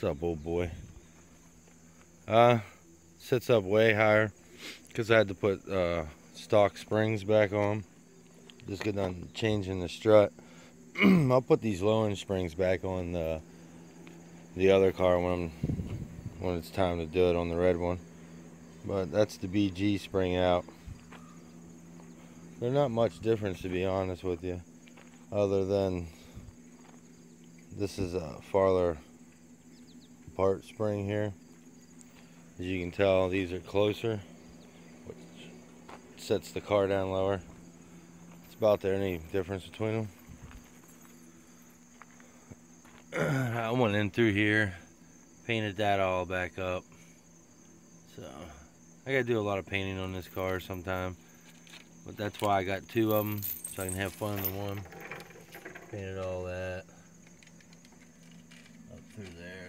What's up, old boy? Uh, sits up way higher because I had to put uh, stock springs back on. Just get done changing the strut. I'll put these low-end springs back on the the other car when I'm when it's time to do it on the red one. But that's the BG spring out. They're not much difference to be honest with you, other than this is a farther part spring here. As you can tell, these are closer, which sets the car down lower. It's about there. Any difference between them? I went in through here, painted that all back up. So, I gotta do a lot of painting on this car sometime. But that's why I got two of them, so I can have fun in one. Painted all that. Up through there.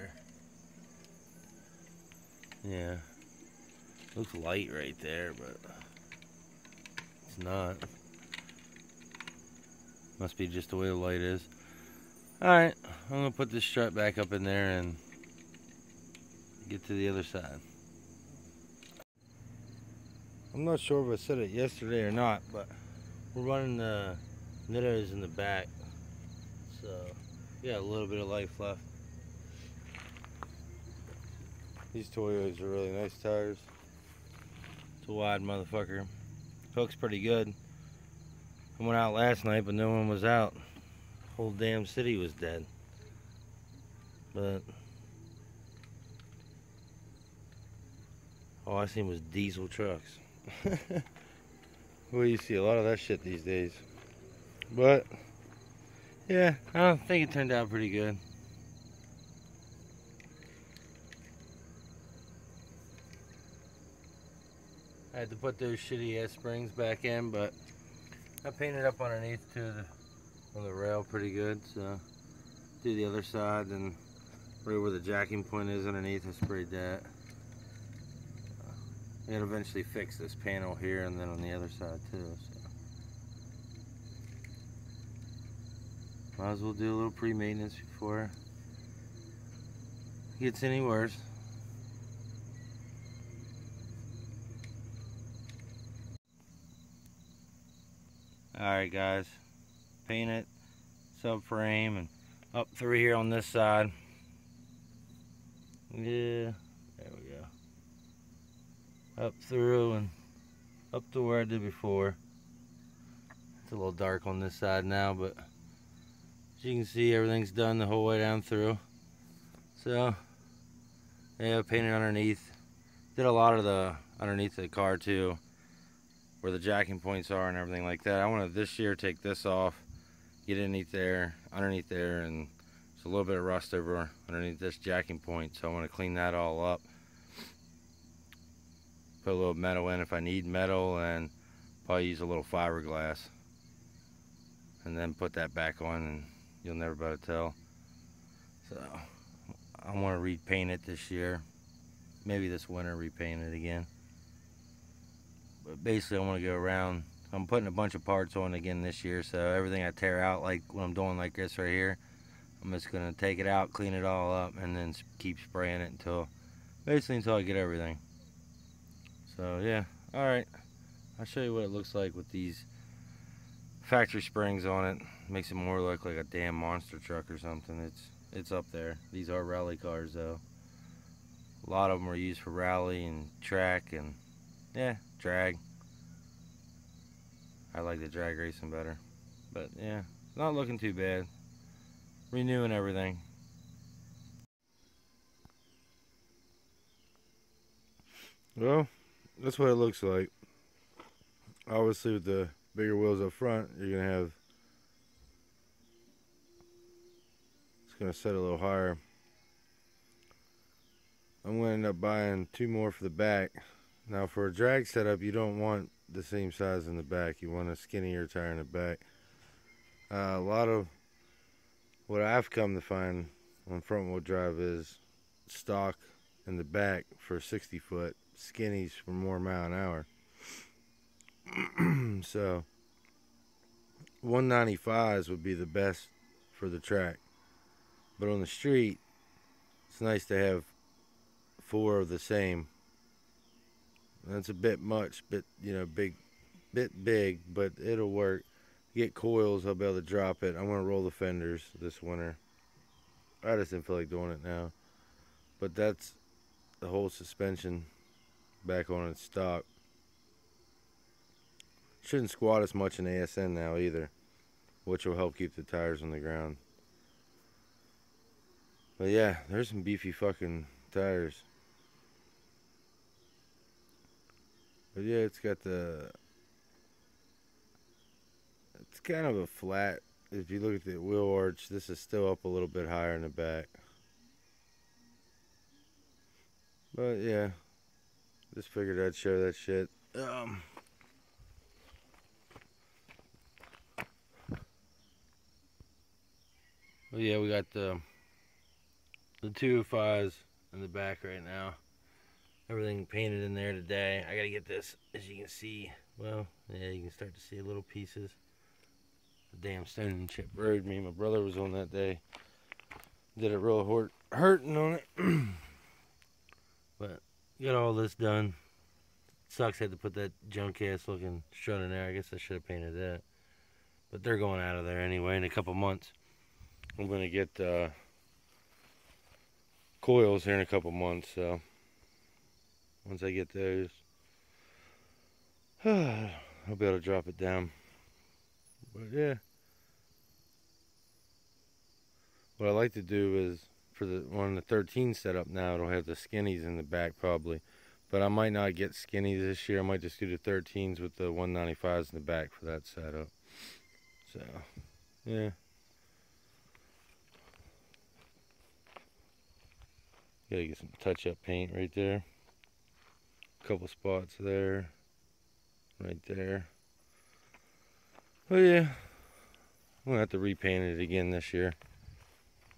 Yeah. Looks light right there, but it's not. Must be just the way the light is. Alright, I'm going to put this strut back up in there and get to the other side. I'm not sure if I said it yesterday or not, but we're running the Nittos in the back. So, we got a little bit of life left. These Toyos are really nice tires. It's a wide motherfucker. Hook's pretty good. I went out last night, but no one was out. Whole damn city was dead. But all I seen was diesel trucks. well, you see a lot of that shit these days. But yeah, I think it turned out pretty good. Had to put those shitty ass springs back in, but I painted up underneath to the on the rail pretty good. So do the other side and right where the jacking point is underneath, I sprayed that. Uh, I gotta eventually fix this panel here and then on the other side too. So. Might as well do a little pre-maintenance before it gets any worse. Alright guys, paint it, subframe, and up through here on this side. Yeah, there we go. Up through and up to where I did before. It's a little dark on this side now, but as you can see, everything's done the whole way down through. So, yeah, painted underneath. Did a lot of the underneath the car too where the jacking points are and everything like that. I want to this year take this off, get underneath there, underneath there, and there's a little bit of rust over underneath this jacking point, so I want to clean that all up. Put a little metal in if I need metal, and probably use a little fiberglass. And then put that back on, and you'll never be able to tell. So, I want to repaint it this year. Maybe this winter repaint it again but basically I want to go around. I'm putting a bunch of parts on again this year so everything I tear out like what I'm doing like this right here I'm just gonna take it out clean it all up and then keep spraying it until basically until I get everything. So yeah. Alright. I'll show you what it looks like with these factory springs on it. Makes it more look like a damn monster truck or something. It's it's up there. These are rally cars though. A lot of them are used for rally and track and yeah drag. I like the drag racing better. But yeah, not looking too bad. Renewing everything. Well, that's what it looks like. Obviously with the bigger wheels up front, you're going to have it's going to set a little higher. I'm going to end up buying two more for the back. Now for a drag setup, you don't want the same size in the back. You want a skinnier tire in the back. Uh, a lot of what I've come to find on front wheel drive is stock in the back for 60 foot, skinnies for more mile an hour. so 195s would be the best for the track. But on the street, it's nice to have four of the same. That's a bit much, but you know, big, bit big, but it'll work. Get coils, I'll be able to drop it. I'm gonna roll the fenders this winter. I just didn't feel like doing it now, but that's the whole suspension back on its stock. Shouldn't squat as much in ASN now either, which will help keep the tires on the ground. But yeah, there's some beefy fucking tires. But yeah, it's got the. It's kind of a flat. If you look at the wheel arch, this is still up a little bit higher in the back. But yeah, just figured I'd show that shit. Um. Well, yeah, we got the the two fives in the back right now. Everything painted in there today. I gotta get this, as you can see. Well, yeah, you can start to see little pieces. The damn stone chip road me. My brother was on that day. Did it real hurt, hurting on it. but got all this done. Sucks had to put that junk ass looking strut in there. I guess I should have painted that. But they're going out of there anyway in a couple months. I'm gonna get uh, coils here in a couple months. So once I get those, I'll be able to drop it down. But yeah, what I like to do is for the on the 13 setup now, it'll have the skinnies in the back probably. But I might not get skinnies this year. I might just do the 13s with the 195s in the back for that setup. So, yeah. Gotta get some touch-up paint right there. Couple spots there. Right there. Oh yeah. I'm gonna have to repaint it again this year.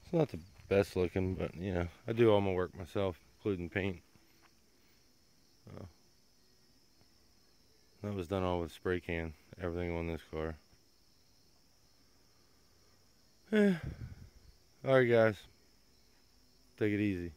It's not the best looking, but you know, I do all my work myself, including paint. Uh, that was done all with spray can, everything on this car. Yeah. Alright guys. Take it easy.